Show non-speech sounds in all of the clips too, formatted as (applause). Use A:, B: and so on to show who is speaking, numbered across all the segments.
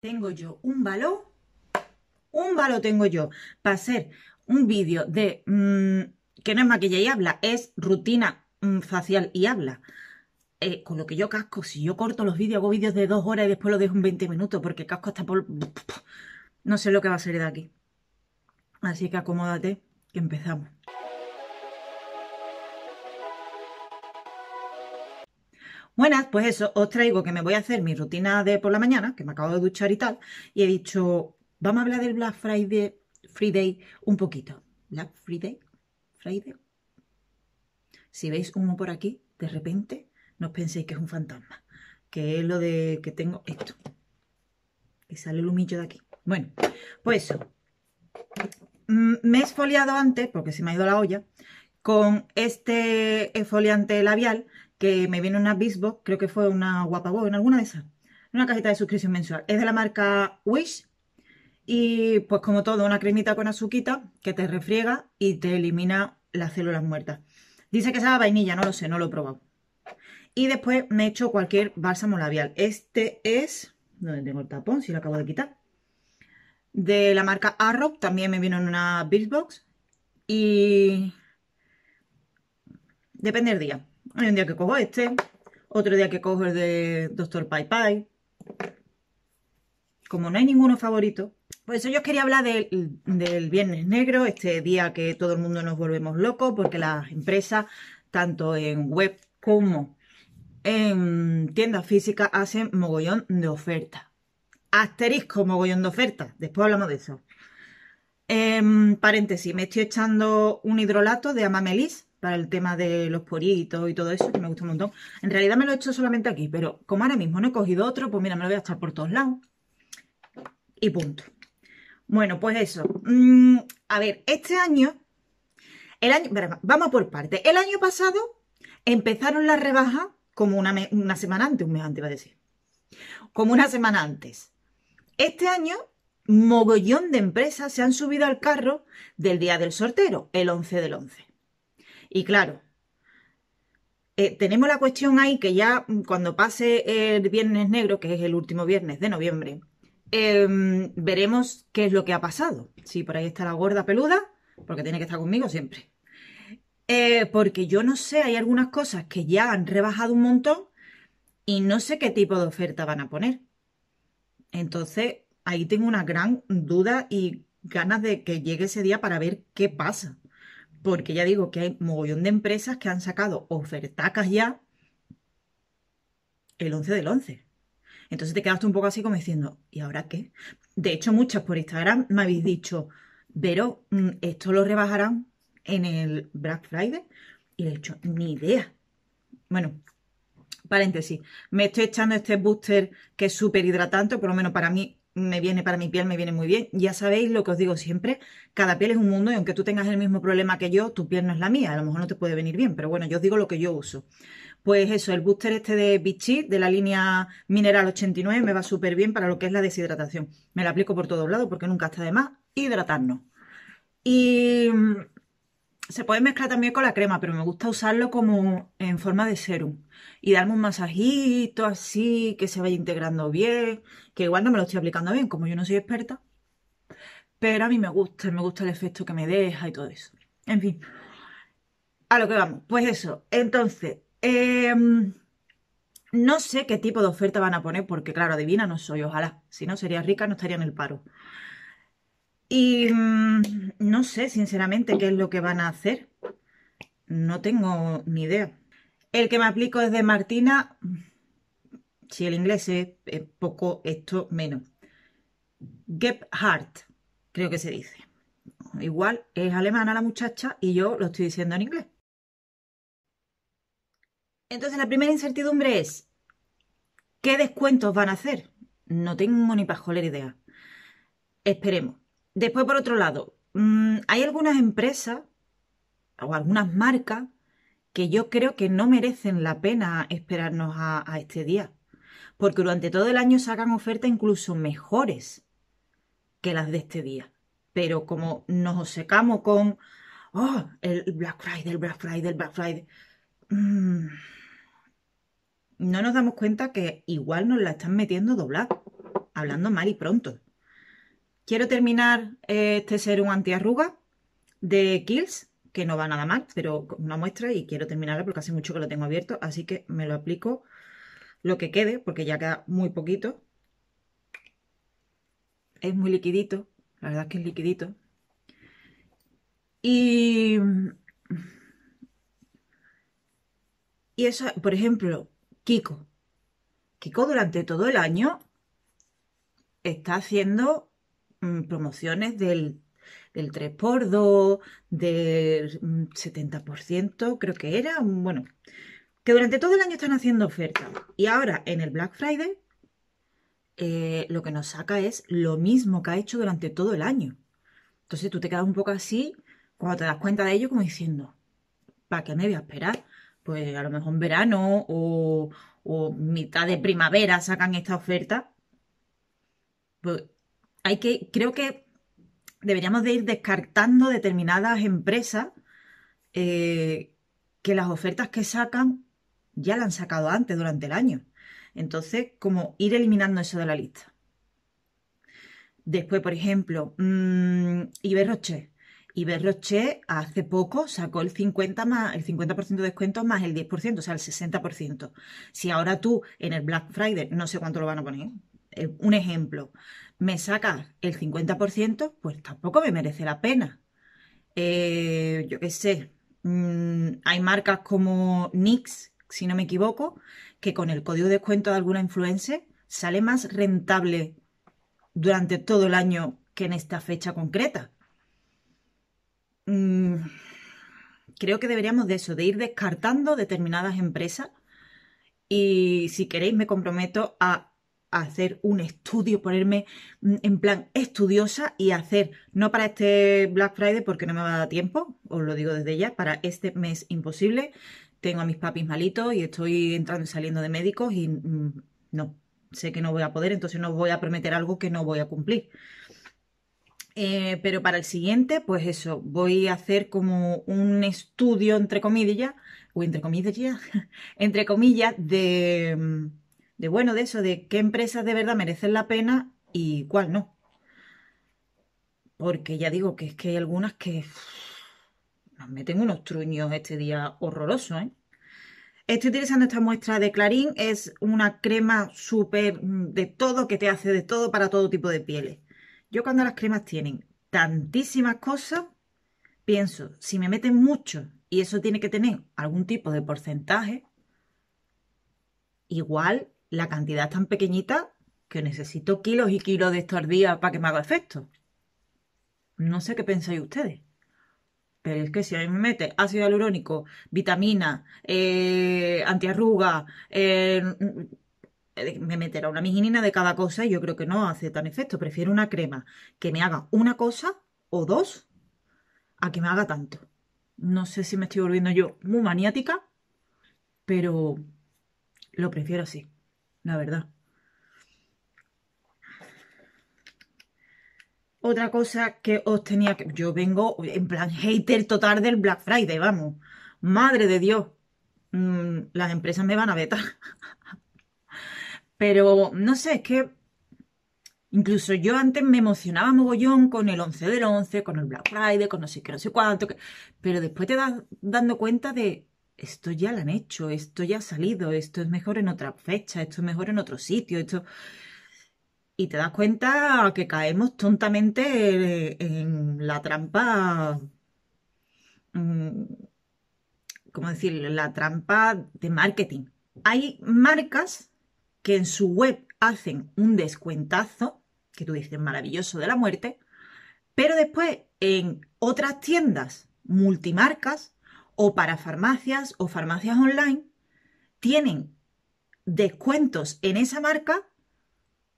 A: tengo yo un balón, un balón tengo yo para hacer un vídeo de, mm, que no es maquillaje y habla, es rutina mm, facial y habla. Eh, con lo que yo casco, si yo corto los vídeos, hago vídeos de dos horas y después los dejo en 20 minutos porque casco hasta por... No sé lo que va a salir de aquí. Así que acomódate, que empezamos. Buenas, pues eso, os traigo que me voy a hacer mi rutina de por la mañana, que me acabo de duchar y tal, y he dicho, vamos a hablar del Black Friday, Friday un poquito. Black Friday, Friday. Si veis humo por aquí, de repente, no os penséis que es un fantasma, que es lo de que tengo esto, que sale el humillo de aquí. Bueno, pues eso. Mm, me he esfoliado antes, porque se me ha ido la olla, con este esfoliante labial que me viene una Bisbox, creo que fue una Guapa en alguna de esas, una cajita de suscripción mensual. Es de la marca Wish y pues como todo, una cremita con azuquita que te refriega y te elimina las células muertas. Dice que sabe vainilla, no lo sé, no lo he probado. Y después me he hecho cualquier bálsamo labial. Este es, ¿dónde tengo el tapón? Si lo acabo de quitar. De la marca Arrow, también me vino en una Bisbox. Y depende del día. Hay un día que cojo este, otro día que cojo el de Dr. Pai Pai. Como no hay ninguno favorito, pues eso yo quería hablar del, Viernes Negro, este día que todo el mundo nos volvemos locos porque las empresas, tanto en web como en tiendas físicas, hacen mogollón de ofertas. Asterisco mogollón de ofertas, después hablamos de eso. En paréntesis, me estoy echando un hidrolato de Amamelis para el tema de los poritos y todo eso, que me gusta un montón. En realidad me lo he hecho solamente aquí, pero como ahora mismo no he cogido otro, pues mira, me lo voy a echar por todos lados. Y punto. Bueno, pues eso. Mm, a ver, este año, el año, vamos por partes. El año pasado empezaron las rebajas como una, una semana antes, un mes antes, va a decir. Como una semana antes. Este año mogollón de empresas se han subido al carro del día del sortero, el 11 del 11. Y claro, eh, tenemos la cuestión ahí que ya mm, cuando pase el viernes negro, que es el último viernes de noviembre, em, veremos qué es lo que ha pasado. Sí, por ahí está la gorda peluda, porque tiene que estar conmigo siempre. Eh, porque yo no sé, hay algunas cosas que ya han rebajado un montón y no sé qué tipo de oferta van a poner. Entonces, ahí tengo una gran duda y ganas de que llegue ese día para ver qué pasa porque ya digo que hay mogollón de empresas que han sacado ofertacas ya el 11 del 11. Entonces te quedaste un poco así como diciendo, ¿y ahora qué? De hecho, muchas por Instagram me habéis dicho, pero mm, esto lo rebajarán en el Black Friday. Y de hecho, ni idea. Bueno, paréntesis, me estoy echando este booster que es súper hidratante, por lo menos para mí me viene para mi piel, me viene muy bien. Ya sabéis lo que os digo siempre, cada piel es un mundo y aunque tú tengas el mismo problema que yo, tu piel no es la mía, a lo mejor no te puede venir bien, pero bueno, yo os digo lo que yo uso. Pues eso, el booster este de Vichy de la línea Mineral 89 me va súper bien para lo que es la deshidratación. Me lo aplico por todos lados porque nunca está de más hidratarnos. Y se puede mezclar también con la crema, pero me gusta usarlo como en forma de serum y darme un masajito así, que se vaya integrando bien, que igual no me lo estoy aplicando bien, como yo no soy experta, pero a mí me gusta, me gusta el efecto que me deja y todo eso. En fin, a lo que vamos, pues eso, entonces, em, no sé qué tipo de oferta van a poner, porque claro, adivina no soy, ojalá, si no sería rica no estaría en el paro. Y mm, no sé, sinceramente, qué es lo que van a hacer. No tengo ni idea. El que me aplico es de Martina. Si el inglés es, poco, esto menos. Gebhardt, creo que se dice. Igual es alemana la muchacha y yo lo estoy diciendo en inglés. Entonces la primera incertidumbre es, ¿qué descuentos van a hacer? No tengo ni pajolera idea. Esperemos. Después, por otro lado, mm, hay algunas empresas o algunas marcas que yo creo que no merecen la pena esperarnos a, este día. Porque durante todo el año sacan ofertas incluso mejores que las de este día. Pero como nos secamos con, oh, el Black Friday, el Black Friday, el Black Friday, mm, no nos damos cuenta que igual nos la están metiendo doblada. hablando mal y pronto. Quiero terminar eh, este serum antiarruga de Kills, que no va nada mal, pero una muestra y quiero terminarla porque hace mucho que lo tengo abierto, así que me lo aplico lo que quede, porque ya queda muy poquito. Es muy liquidito, la verdad es que es liquidito. Y... Y eso, por ejemplo, Kiko. Kiko durante todo el año está haciendo mm, promociones del, del 3x2, del 70%, mm, creo que era. Bueno, que durante todo el año están haciendo ofertas. Y ahora en el Black Friday eh, lo que nos saca es lo mismo que ha hecho durante todo el año. Entonces tú te quedas un poco así cuando te das cuenta de ello como diciendo, ¿para qué me voy a esperar? Pues a lo mejor en verano o, o mitad de primavera sacan esta oferta. Pues hay que, creo que deberíamos de ir descartando determinadas empresas eh, que las ofertas que sacan ya la han sacado antes durante el año. Entonces, como ir eliminando eso de la lista. Después, por ejemplo, mmm, Iberroche. Iberroche hace poco sacó el 50 más el 50% de descuento más el 10%, o sea, el 60%. Si ahora tú en el Black Friday, no sé cuánto lo van a poner, eh, un ejemplo, me sacas el 50%, pues tampoco me merece la pena. Eh, yo qué sé, mm, hay marcas como NYX, si no me equivoco, que con el código de descuento de alguna influencer sale más rentable durante todo el año que en esta fecha concreta. Mm, creo que deberíamos de eso, de ir descartando determinadas empresas y si queréis me comprometo a hacer un estudio, ponerme mm, en plan estudiosa y hacer, no para este Black Friday porque no me va a dar tiempo, os lo digo desde ya, para este mes imposible. Tengo a mis papis malitos y estoy entrando y saliendo de médicos y mm, no, sé que no voy a poder, entonces no voy a prometer algo que no voy a cumplir. Eh, pero para el siguiente, pues eso, voy a hacer como un estudio entre comillas, o entre comillas, (laughs) entre comillas, de mm, de bueno, de eso, de qué empresas de verdad merecen la pena y cuál no. Porque ya digo que es que hay algunas que nos meten unos truños este día horrorosos, ¿eh? Estoy utilizando esta muestra de Clarín, es una crema súper mm, de todo que te hace de todo para todo tipo de pieles. Yo cuando las cremas tienen tantísimas cosas, pienso, si me meten mucho y eso tiene que tener algún tipo de porcentaje, igual la cantidad es tan pequeñita que necesito kilos y kilos de estos días para que me haga efecto. No sé qué pensáis ustedes. Pero es que si a mí me mete ácido hialurónico, vitamina, eh, antiarruga, eh, me meterá una miginina de cada cosa y yo creo que no hace tan efecto. Prefiero una crema que me haga una cosa o dos a que me haga tanto. No sé si me estoy volviendo yo muy maniática, pero lo prefiero así la verdad. Otra cosa que os tenía que... Yo vengo en plan hater total del Black Friday, vamos. Madre de Dios. Mm, las empresas me van a vetar. (laughs) Pero no sé, es que incluso yo antes me emocionaba mogollón con el 11 del 11, con el Black Friday, con no sé qué, no sé cuánto. Pero después te das dando cuenta de esto ya lo han hecho, esto ya ha salido, esto es mejor en otra fecha, esto es mejor en otro sitio, esto... Y te das cuenta que caemos tontamente en la trampa, mm, ¿cómo decir? La trampa de marketing. Hay marcas que en su web hacen un descuentazo, que tú dices maravilloso de la muerte, pero después en otras tiendas multimarcas o para farmacias o farmacias online tienen descuentos en esa marca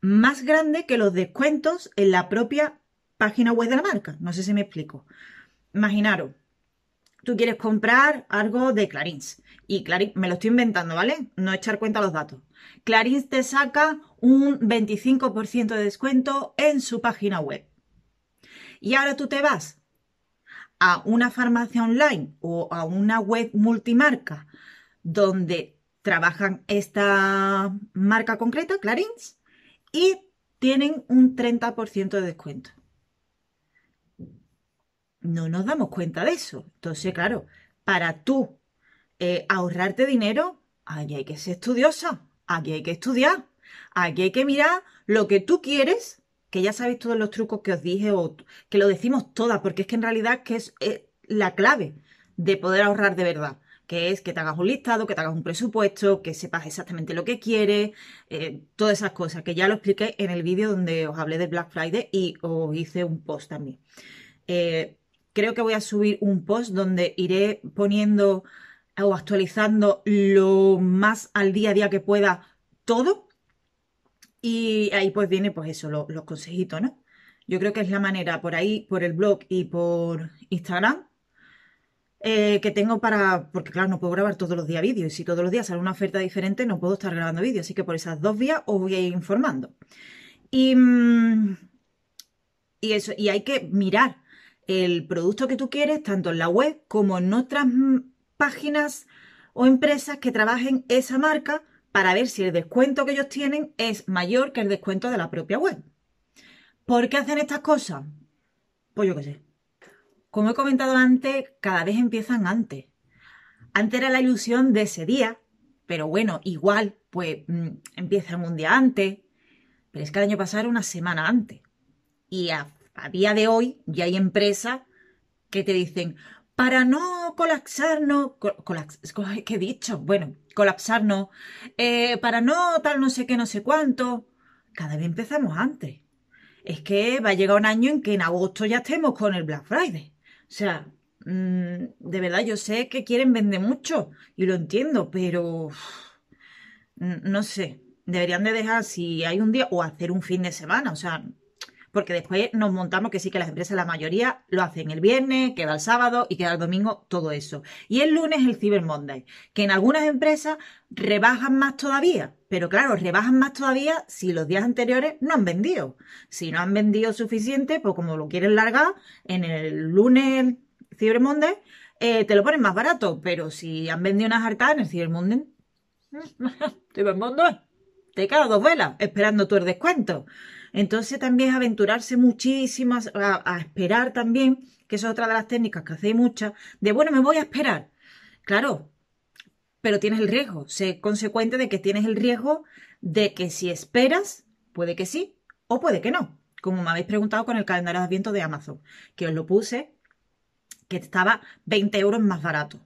A: más grande que los descuentos en la propia página web de la marca. No sé si me explico. Imaginaros, tú quieres comprar algo de Clarins y Clarins, me lo estoy inventando, ¿vale? No echar cuenta los datos. Clarins te saca un 25% de descuento en su página web. Y ahora tú te vas a una farmacia online o a una web multimarca donde trabajan esta marca concreta, Clarins, y tienen un 30% de descuento. No nos damos cuenta de eso. Entonces, claro, para tú eh, ahorrarte dinero, aquí hay que ser estudiosa, aquí hay que estudiar, aquí hay que mirar lo que tú quieres, que ya sabéis todos los trucos que os dije o que lo decimos todas, porque es que en realidad que es la clave de poder ahorrar de verdad que es que te hagas un listado, que te hagas un presupuesto, que sepas exactamente lo que quieres, eh, todas esas cosas, que ya lo expliqué en el vídeo donde os hablé de Black Friday y os hice un post también. Eh, creo que voy a subir un post donde iré poniendo o actualizando lo más al día a día que pueda todo. Y ahí pues viene pues eso, los consejitos, ¿no? Yo creo que es la manera por ahí, por el blog y por Instagram, eh, que tengo para, porque claro, no puedo grabar todos los días vídeos y si todos los días sale una oferta diferente no puedo estar grabando vídeos, así que por esas dos vías os voy a ir informando. Y, mm, y eso, y hay que mirar el producto que tú quieres, tanto en la web como en otras páginas o empresas que trabajen esa marca para ver si el descuento que ellos tienen es mayor que el descuento de la propia web. ¿Por qué hacen estas cosas? Pues yo qué sé. Como he comentado antes, cada vez empiezan antes. Antes era la ilusión de ese día, pero bueno, igual, pues mm, empiezan un día antes, pero es que el año pasado era una semana antes. Y a, día de hoy ya hay empresas que te dicen, para no colapsarnos, ¿qué he dicho? Bueno, colapsarnos, eh, para no tal no sé qué, no sé cuánto, cada vez empezamos antes. Es que va a llegar un año en que en agosto ya estemos con el Black Friday. O sea, mm, de verdad yo sé que quieren vender mucho y lo entiendo, pero no sé, deberían de dejar si hay un día o hacer un fin de semana, o sea, porque después nos montamos que sí que las empresas, la mayoría lo hacen el viernes, queda el sábado y queda el domingo, todo eso. Y el lunes el Cyber Monday, que en algunas empresas rebajan más todavía, pero claro, rebajan más todavía si los días anteriores no han vendido. Si no han vendido suficiente, pues como lo quieren largar, en el lunes Cyber Monday eh, te lo ponen más barato, pero si han vendido unas hartas en el Cyber Monday, (laughs) Cyber te quedas dos velas esperando tu descuento. Entonces también es aventurarse muchísimo a, esperar también, que es otra de las técnicas que hacéis muchas, de bueno, me voy a esperar. Claro, pero tienes el riesgo, sé consecuente de que tienes el riesgo de que si esperas, puede que sí o puede que no. Como me habéis preguntado con el calendario de Adviento de Amazon, que os lo puse, que estaba 20 euros más barato.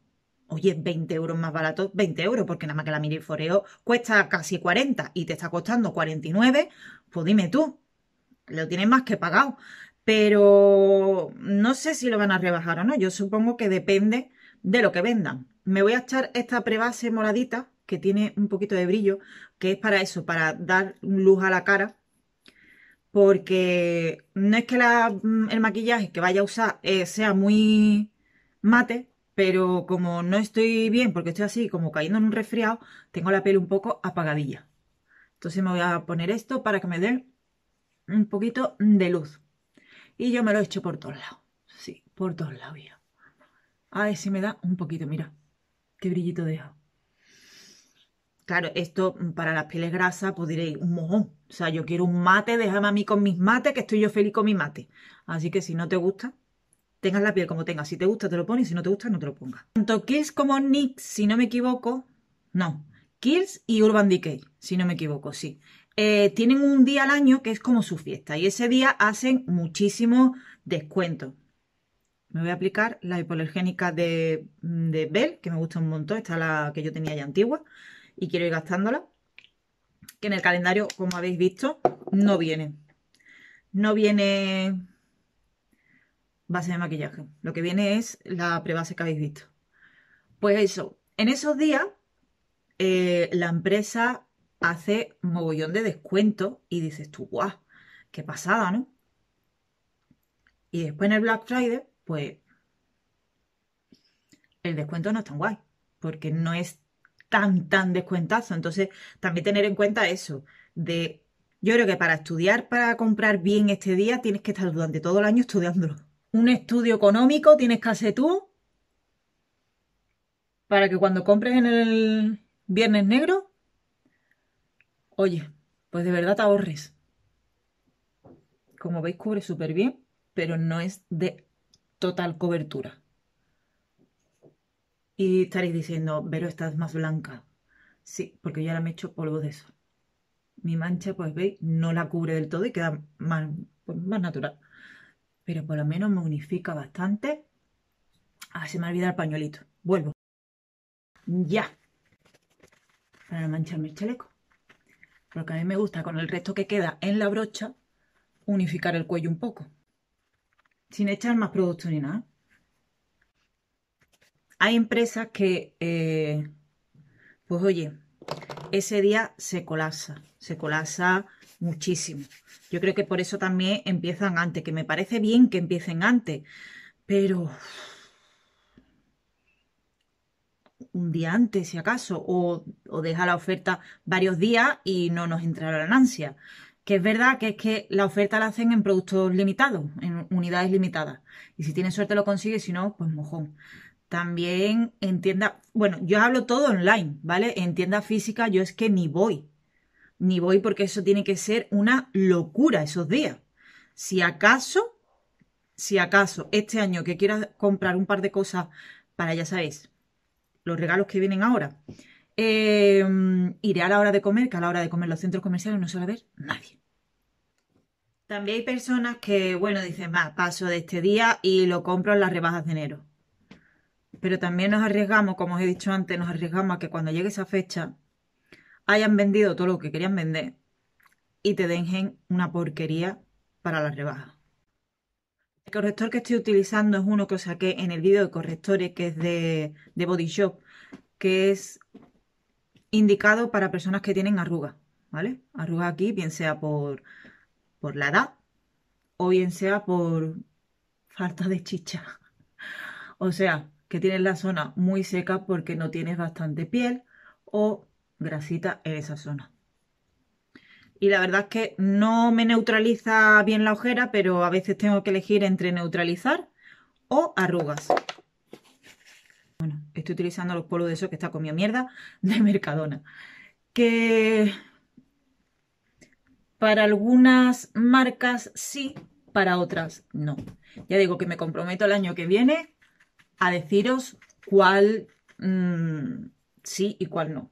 A: Oye, 20 euros más barato, 20 euros, porque nada más que la Miri Foreo cuesta casi 40 y te está costando 49, pues dime tú, lo tienes más que pagado. Pero no sé si lo van a rebajar o no. Yo supongo que depende de lo que vendan. Me voy a echar esta prebase moradita que tiene un poquito de brillo, que es para eso, para dar luz a la cara. Porque no es que el maquillaje que vaya a usar eh, sea muy mate, pero como no estoy bien, porque estoy así como cayendo en un resfriado, tengo la piel un poco apagadilla. Entonces me voy a poner esto para que me dé un poquito de luz. Y yo me lo echo por todos lados. Sí, por todos lados ya. A ver si me da un poquito, mira. Qué brillito deja. Claro, esto para las pieles grasas, pues diréis, un mojón. O sea, yo quiero un mate, déjame a mí con mis mates, que estoy yo feliz con mi mate. Así que si no te gusta, tengas la piel como tengas. Si te gusta, te lo pones, si no te gusta, no te lo pongas. Tanto Kills como NYX, si no me equivoco, no. Kills y Urban Decay, si no me equivoco, sí. Eh, tienen un día al año que es como su fiesta y ese día hacen muchísimo descuento. Me voy a aplicar la hipoalergénica de, de Bell, que me gusta un montón. Esta es la que yo tenía ya antigua y quiero ir gastándola. Que en el calendario, como habéis visto, no viene. No viene base de maquillaje. Lo que viene es la prebase que habéis visto. Pues eso, en esos días eh, la empresa hace mogollón de descuento y dices tú, guau, qué pasada, ¿no? Y después en el Black Friday, pues el descuento no es tan guay, porque no es tan, tan descuentazo. Entonces, también tener en cuenta eso, de, yo creo que para estudiar, para comprar bien este día, tienes que estar durante todo el año estudiándolo un estudio económico tienes que hacer tú para que cuando compres en el Viernes Negro, oye, pues de verdad te ahorres. como veis cubre súper bien, pero no es de total cobertura. Y estaréis diciendo, pero estás más blanca. Sí, porque yo ahora me he hecho polvo de eso. Mi mancha, pues veis, no la cubre del todo y queda más, pues, más natural. Pero por lo menos me unifica bastante. Ah, se me ha olvidado el pañuelito. Vuelvo. Ya. Para no mancharme el chaleco. Porque a mí me gusta con el resto que queda en la brocha unificar el cuello un poco. Sin echar más producto ni nada. Hay empresas que, eh, pues oye, ese día se colapsa, se colapsa muchísimo. Yo creo que por eso también empiezan antes, que me parece bien que empiecen antes, pero un día antes, si acaso, o, deja la oferta varios días y no nos entrará la ansia. Que es verdad que es que la oferta la hacen en productos limitados, en unidades limitadas. Y si tienes suerte lo consigues, si no, pues mojón. También en tienda, bueno, yo hablo todo online, ¿vale? En tienda física yo es que ni voy. Ni voy porque eso tiene que ser una locura esos días. Si acaso, si acaso este año que quiero comprar un par de cosas para, ya sabéis, los regalos que vienen ahora, eh, iré a la hora de comer, que a la hora de comer los centros comerciales no suele haber nadie. También hay personas que, bueno, dicen, va, paso de este día y lo compro en las rebajas de enero. Pero también nos arriesgamos, como os he dicho antes, nos arriesgamos a que cuando llegue esa fecha hayan vendido todo lo que querían vender y te dejen una porquería para las rebajas. El corrector que estoy utilizando es uno que os saqué en el vídeo de correctores, que es de, Body Shop, que es indicado para personas que tienen arrugas, ¿vale? Arrugas aquí, bien sea por, por la edad o bien sea por falta de chicha. (laughs) O sea, que tienes la zona muy seca porque no tienes bastante piel o grasita en esa zona y la verdad es que no me neutraliza bien la ojera, pero a veces tengo que elegir entre neutralizar o arrugas. Bueno, estoy utilizando los polvos de eso que está con mi mierda de Mercadona. Que para algunas marcas sí, para otras no. Ya digo que me comprometo el año que viene a deciros cuál mm, sí y cuál no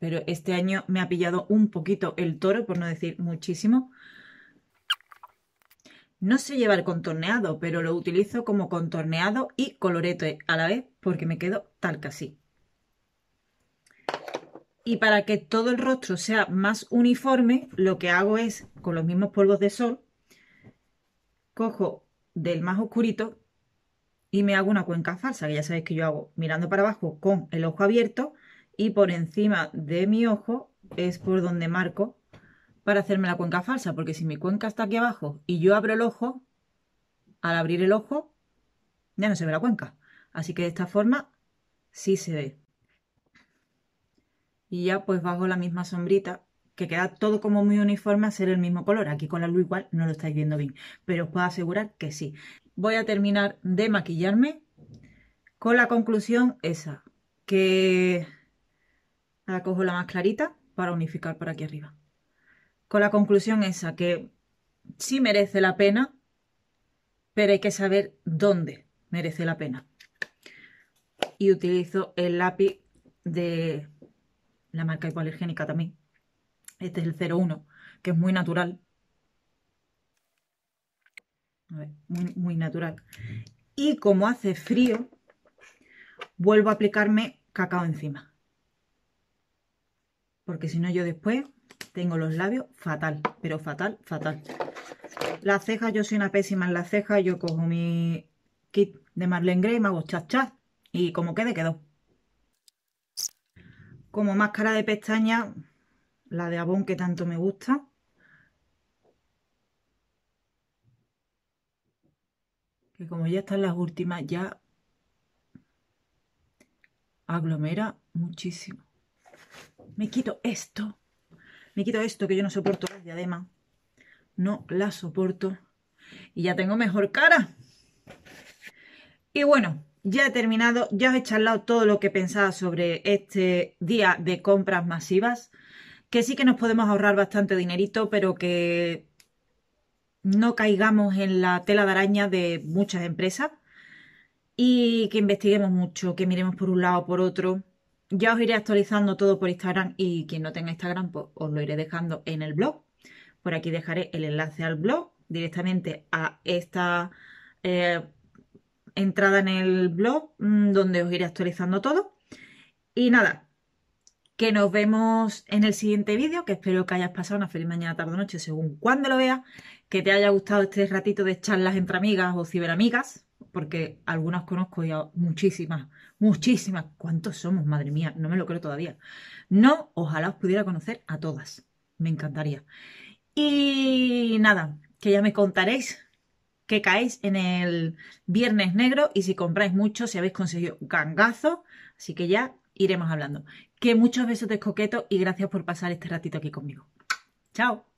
A: pero este año me ha pillado un poquito el toro, por no decir muchísimo. No sé llevar contorneado, pero lo utilizo como contorneado y colorete a la vez porque me quedo tal que así. Y para que todo el rostro sea más uniforme, lo que hago es, con los mismos polvos de sol, cojo del más oscurito y me hago una cuenca falsa, que ya sabéis que yo hago mirando para abajo con el ojo abierto y por encima de mi ojo es por donde marco para hacerme la cuenca falsa, porque si mi cuenca está aquí abajo y yo abro el ojo, al abrir el ojo ya no se ve la cuenca. Así que de esta forma sí se ve. Y ya pues bajo la misma sombrita, que queda todo como muy uniforme a ser el mismo color. Aquí con la luz igual no lo estáis viendo bien, pero os puedo asegurar que sí. Voy a terminar de maquillarme con la conclusión esa, que Ahora cojo la más clarita para unificar por aquí arriba. Con la conclusión esa, que sí merece la pena, pero hay que saber dónde merece la pena. Y utilizo el lápiz de la marca hipoalergénica también. Este es el 01, que es muy natural. muy, muy natural. Y como hace frío, vuelvo a aplicarme cacao encima porque si no yo después tengo los labios fatal, pero fatal, fatal. Las cejas, yo soy una pésima en las cejas, yo cojo mi kit de Marlene Grey, me hago chat y como quede, quedó. Como máscara de pestaña, la de Avon que tanto me gusta. Que como ya están las últimas, ya aglomera muchísimo me quito esto, me quito esto que yo no soporto las diademas, no la soporto y ya tengo mejor cara. Y bueno, ya he terminado, ya os he charlado todo lo que pensaba sobre este día de compras masivas, que sí que nos podemos ahorrar bastante dinerito, pero que no caigamos en la tela de araña de muchas empresas y que investiguemos mucho, que miremos por un lado o por otro. Ya os iré actualizando todo por Instagram y quien no tenga Instagram, pues os lo iré dejando en el blog. Por aquí dejaré el enlace al blog directamente a esta eh, entrada en el blog mm, donde os iré actualizando todo. Y nada, que nos vemos en el siguiente vídeo, que espero que hayas pasado una feliz mañana, tarde o noche, según cuando lo veas, que te haya gustado este ratito de charlas entre amigas o ciberamigas, porque algunas conozco ya muchísimas, muchísimas. ¿Cuántos somos? Madre mía, no me lo creo todavía. No, ojalá os pudiera conocer a todas. Me encantaría. Y nada, que ya me contaréis que caéis en el Viernes Negro y si compráis mucho, si habéis conseguido gangazo. Así que ya iremos hablando. Que muchos besos de coqueto y gracias por pasar este ratito aquí conmigo. Chao.